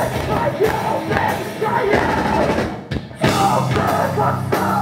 Are you? Are you? Are you?